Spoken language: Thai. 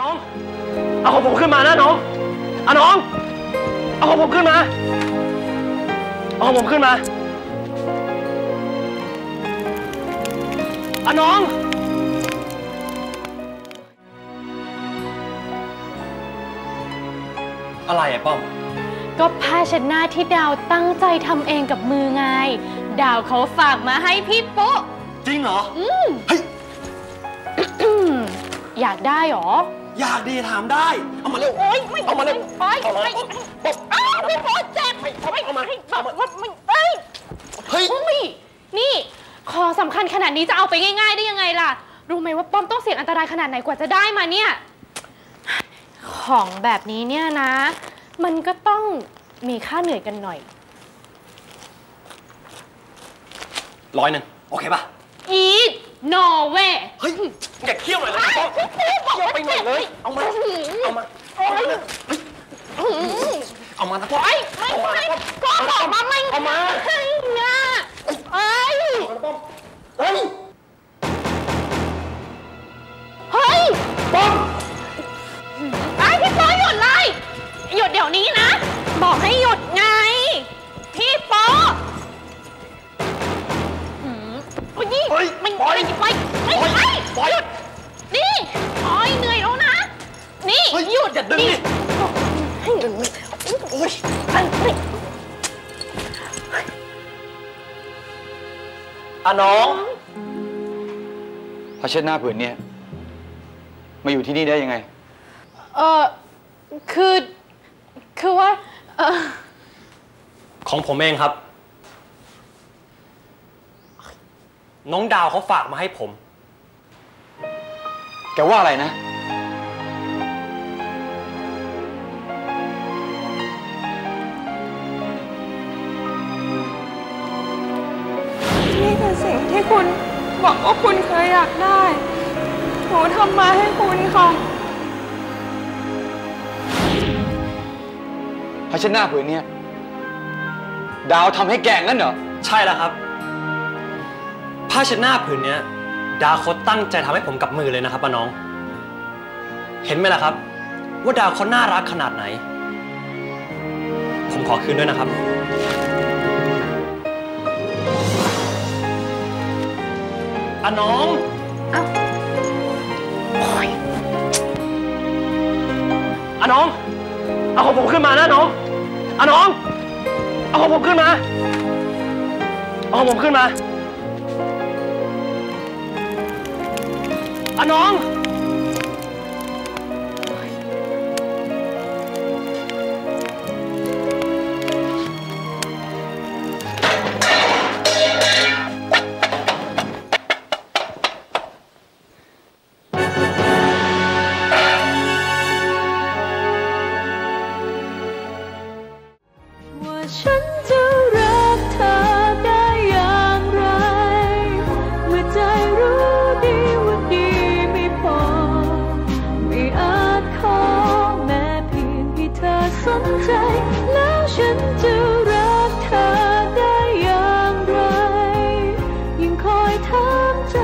น้อง เอาของผมขึ้นมานะน้องอะน้อง เอาของผมขึ้นมา เอาของผมขึ้นมาอะน้องอะไรอะป้อม ก็ผ้าเช็ดหน้าที่ดาวตั้งใจทำเองกับมือไง ดาวเขาฝากมาให้พี่ปุ๊จริงเหรอ อืมเฮ้ยอืมอยากได้เหรอ อยากดีถามได้ เอามาเร็ว โอ๊ยไม่เอามาเร็วโอ๊ยเอามาไม่ป๊อปอ้าวพี่ปุ๊เจ็บเอามาเอามาให้แบบว่าไม่เอ้ยเฮ้ยอุ้ยนี่ของสำคัญขนาดนี้จะเอาไปง่าย ๆ ได้ยังไงล่ะ รู้ไหมว่าป้อมต้องเสี่ยงอันตรายขนาดไหนกว่าจะได้มาเนี่ย ของแบบนี้เนี่ยนะ มันก็ต้องมีค่าเหนื่อยกันหน่อยร้อยหนึ่งโอเคป่ะ อีทนอร์เวย์เฮ้ยอย่าเคี่ยวหน่อยเลยป้อมเคี่ยว ไปหน่อยเลย เอามา เอามา เอามานะเฮ้ยเอามานะป้อมไม่ไม่เอามาไม่นะป้อมก็บอกมาไม่เอามาให้นะเอ้ยเอามานะป้อมเฮ้ยเฮ้ยป้อมไอ้พี่โป๊หยุดเลยหยุดเดี๋ยวนี้นะ อย่าดึงดิให้ดึงไม่โอ๊ยอันนี้อะน้องผ้าเช็ดหน้าผืนเนี่ยมาอยู่ที่นี่ได้ยังไง เออคือ คือว่าเออของผมเองครับ น้องดาวเขาฝากมาให้ผม แกว่าอะไรนะ ที่คุณบอกว่าคุณเคยอยากได้ หนูทำมาให้คุณค่ะผ้าเช็ดหน้าผืนเนี่ยดาวทำให้แกงั้นเหรอ ใช่แล้วครับ ผ้าเช็ดหน้าผืนเนี้ย ดาวเขาตั้งใจทำให้ผมกับมือเลยนะครับป้าน้อง เห็นไหมล่ะครับ ว่าดาวเขาน่ารักขนาดไหน ผมขอคืนด้วยนะครับ อะน้องเอ้าโอ๊ยอะน้อง เอาของผมขึ้นมานะน้องอะน้อง เอาของผมขึ้นมา เอาของผมขึ้นมาอะน้อง ฉันจะรักเธอได้อย่างไร เมื่อใจรู้ดีว่าดีไม่พอ ไม่อาจขอแม้เพียงให้เธอสนใจ แล้วฉันจะรักเธอได้อย่างไร ยังคอยถามใจ